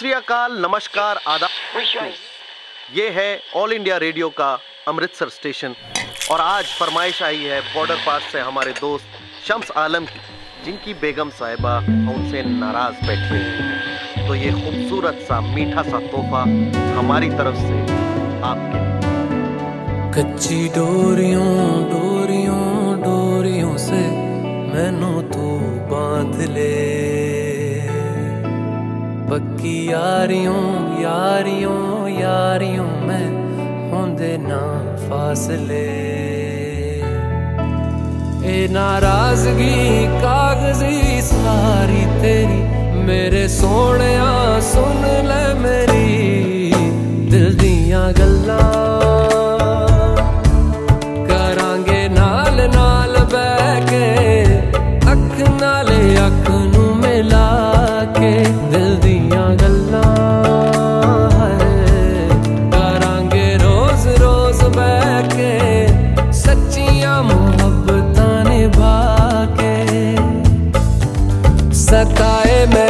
अकाल नमस्कार आदाब। ये है ऑल इंडिया रेडियो का अमृतसर स्टेशन। और आज फरमाइश आई है बॉर्डर पार से हमारे दोस्त शम्स आलम की जिनकी बेगम साहिबा उनसे नाराज़ बैठी हैं। तो ये खूबसूरत सा मीठा सा तोहफा हमारी तरफ़ से आपके कच्ची डोरियों डोरियों डोरियों से मैनू तू बाँध ले। ਪੱਕੀ ਯਾਰੀਆਂ ਯਾਰੀਆਂ ਯਾਰੀਆਂ ਮੈਂ ਹੁੰਦੇ ਨਾ ਫਾਸਲੇ। ਇਹ ਨਾਰਾਜ਼ਗੀ ਕਾਗਜ਼ੀ ਸਾਰੀ ਤੇਰੀ, ਮੇਰੇ ਸੋਹਣਿਆ ਸੁਣ ਲੈ ਮੇਰੀ। ਦਿਲ ਦੀਆਂ ਗੱਲਾਂ ਕਰਾਂਗੇ ਨਾਲ ਨਾਲ ਬੈ लगता है मैं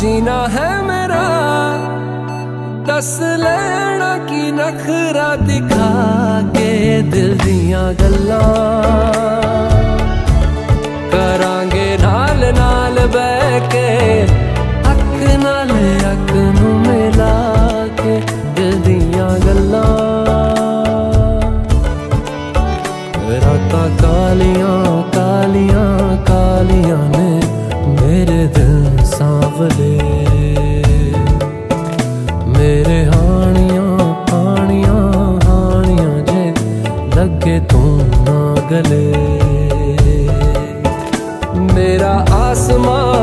जीना है मेरा। दस लेना की नखरा दिखा के दिल दिया गल्लां। गले मेरा आसमान